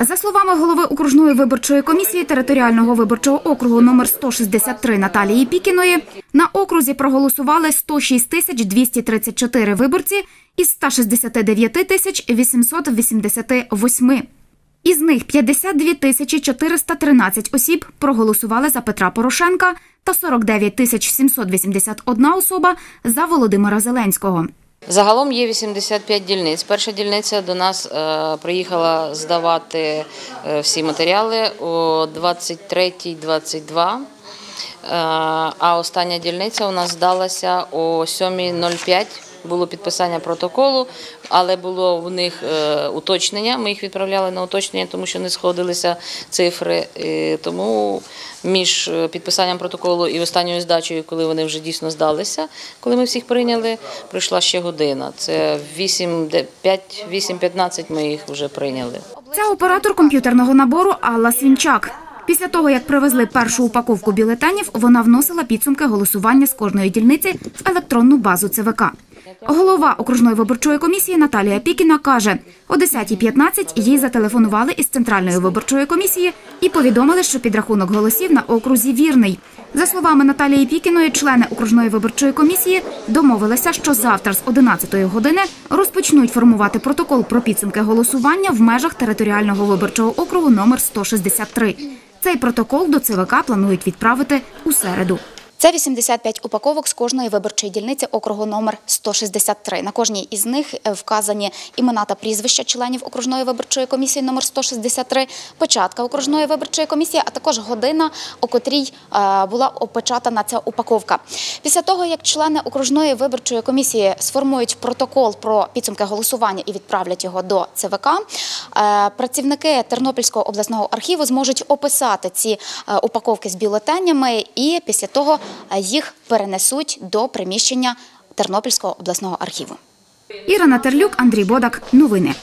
За словами голови окружної виборчої комісії територіального виборчого округу номер 163 Наталії Пікіної, на окрузі проголосували 106 тисяч 234 виборці із 169 тисяч 888. Із них 52 тисячі 413 осіб проголосували за Петра Порошенка та 49 тисяч 781 особа за Володимира Зеленського. Загалом є 85 дільниць. Перша дільниця до нас е, приїхала здавати е, всі матеріали о 23.22. Е, а остання дільниця у нас здалася о 7.05. Було підписання протоколу, але було в них уточнення. Ми їх відправляли на уточнення, тому що не сходилися цифри. Тому між е, підписанням протоколу і останньою здачею, коли вони вже дійсно здалися, коли ми всіх прийняли, пройшла ще година. Це 8-15 ми їх вже прийняли. Це оператор комп'ютерного набору Алла Свінчак. Після того, як привезли першу упаковку бюлетенів, вона вносила підсумки голосування з кожної дільниці в електронну базу ЦВК. Голова окружної виборчої комісії Наталія Пікіна каже, о 10.15 їй зателефонували із центральної виборчої комісії і повідомили, що підрахунок голосів на окрузі вірний. За словами Наталії Пікіної, члени окружної виборчої комісії домовилися, що завтра з 11-ї години розпочнуть формувати протокол про підсумки голосування в межах територіального виборчого округу номер 163. Цей протокол до ЦВК планують відправити у середу. Це 85 упаковок з кожної виборчої дільниці округу номер 163. На кожній із них е, вказані імена та прізвища членів окружної виборчої комісії номер 163, початка окружної виборчої комісії, а також година, о котрій е, була опечатана ця упаковка. Після того, як члени окружної виборчої комісії сформують протокол про підсумки голосування і відправлять його до ЦВК, е, працівники Тернопільського обласного архіву зможуть описати ці упаковки з бюлетенями і після того їх перенесуть до приміщення Тернопільського обласного архіву. Ірина Терлюк, Андрій Бодак. Новини.